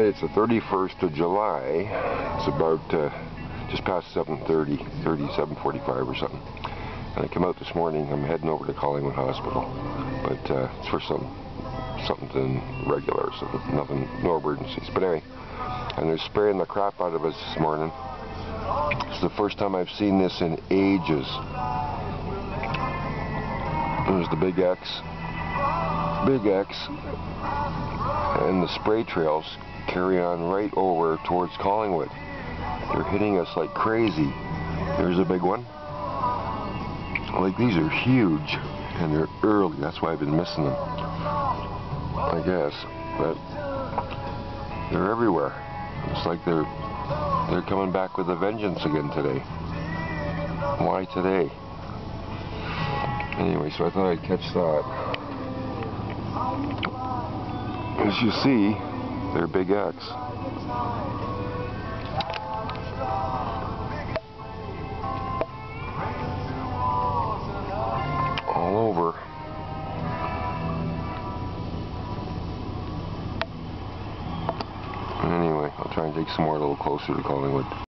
It's the 31st of July. It's about uh, just past 7.30, 30, 7.45 or something. And I come out this morning, I'm heading over to Collingwood Hospital. But uh, it's for some something regular, so nothing, no emergencies. But anyway, and they're spraying the crap out of us this morning. It's the first time I've seen this in ages. There's the big X. Big X. And the spray trails carry on right over towards Collingwood. They're hitting us like crazy. There's a big one. Like these are huge and they're early. That's why I've been missing them. I guess. But they're everywhere. It's like they're they're coming back with a vengeance again today. Why today? Anyway, so I thought I'd catch that. As you see, they're big X. All over. Anyway, I'll try and take some more a little closer to Collingwood.